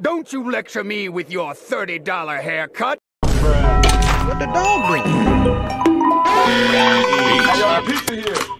Don't you lecture me with your $30 haircut. What the dog bring? Hey, y'all, pizza here.